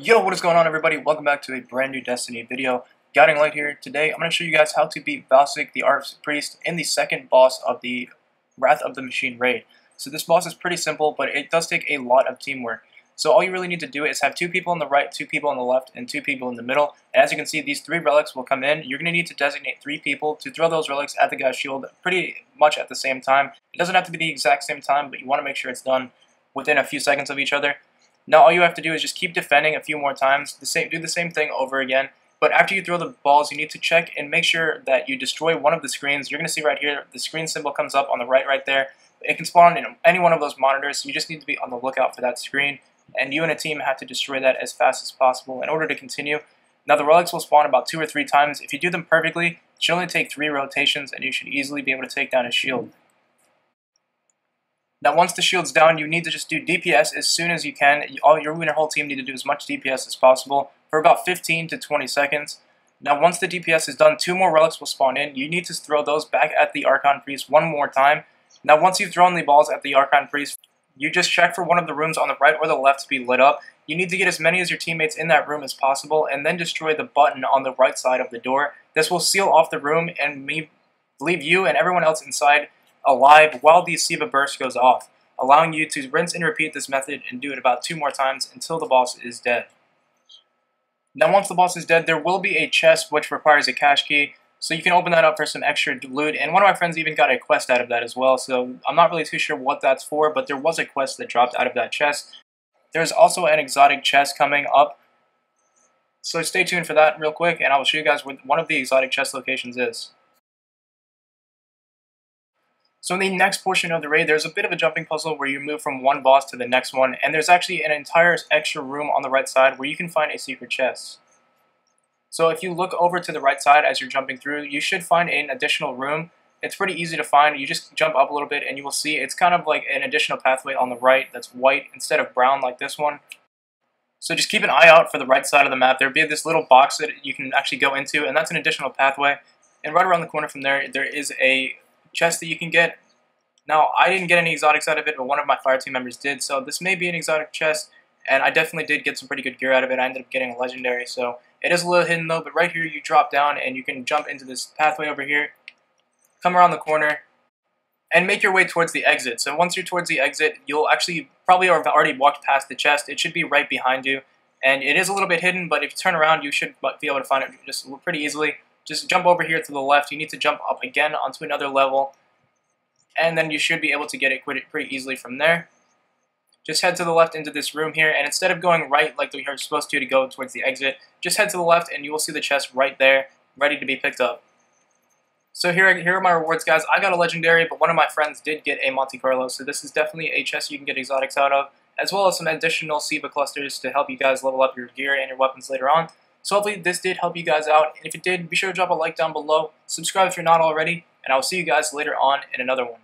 Yo, what is going on everybody? Welcome back to a brand new Destiny video. Guiding Light here. Today, I'm going to show you guys how to beat Vosik, the Arch Priest, in the second boss of the Wrath of the Machine raid. So this boss is pretty simple, but it does take a lot of teamwork. So all you really need to do is have two people on the right, two people on the left, and two people in the middle. And as you can see, these three relics will come in. You're going to need to designate three people to throw those relics at the guy's shield pretty much at the same time. It doesn't have to be the exact same time, but you want to make sure it's done within a few seconds of each other. Now all you have to do is just keep defending a few more times, the same, do the same thing over again. But after you throw the balls, you need to check and make sure that you destroy one of the screens. You're going to see right here, the screen symbol comes up on the right right there. It can spawn in any one of those monitors, so you just need to be on the lookout for that screen. And you and a team have to destroy that as fast as possible in order to continue. Now the relics will spawn about two or three times. If you do them perfectly, it should only take three rotations and you should easily be able to take down a shield. Now, once the shield's down, you need to just do DPS as soon as you can. All your and whole team need to do as much DPS as possible for about 15 to 20 seconds. Now, once the DPS is done, two more relics will spawn in. You need to throw those back at the Archon Priest one more time. Now, once you've thrown the balls at the Archon Priest, you just check for one of the rooms on the right or the left to be lit up. You need to get as many as your teammates in that room as possible, and then destroy the button on the right side of the door. This will seal off the room and leave you and everyone else inside alive while the SIVA burst goes off, allowing you to rinse and repeat this method and do it about two more times until the boss is dead. Now once the boss is dead, there will be a chest which requires a cache key, so you can open that up for some extra loot, and one of my friends even got a quest out of that as well, so I'm not really too sure what that's for, but there was a quest that dropped out of that chest. There's also an exotic chest coming up, so stay tuned for that real quick, and I will show you guys what one of the exotic chest locations is. So in the next portion of the raid, there's a bit of a jumping puzzle where you move from one boss to the next one, and there's actually an entire extra room on the right side where you can find a secret chest. So if you look over to the right side as you're jumping through, you should find an additional room. It's pretty easy to find. You just jump up a little bit and you will see it's kind of like an additional pathway on the right that's white instead of brown like this one. So just keep an eye out for the right side of the map. There'll be this little box that you can actually go into, and that's an additional pathway. And right around the corner from there, there is a chest that you can get. Now, I didn't get any exotics out of it, but one of my fire team members did, so this may be an exotic chest, and I definitely did get some pretty good gear out of it. I ended up getting a legendary, so it is a little hidden though, but right here you drop down and you can jump into this pathway over here, come around the corner, and make your way towards the exit. So once you're towards the exit, you'll actually probably have already walked past the chest. It should be right behind you, and it is a little bit hidden, but if you turn around, you should be able to find it just pretty easily just jump over here to the left. You need to jump up again onto another level, and then you should be able to get it pretty easily from there. Just head to the left into this room here, and instead of going right like we are supposed to to go towards the exit, just head to the left and you will see the chest right there, ready to be picked up. So here, here are my rewards, guys. I got a legendary, but one of my friends did get a Monte Carlo, so this is definitely a chest you can get exotics out of, as well as some additional SIVA clusters to help you guys level up your gear and your weapons later on. So hopefully this did help you guys out. And if it did, be sure to drop a like down below. Subscribe if you're not already. And I will see you guys later on in another one.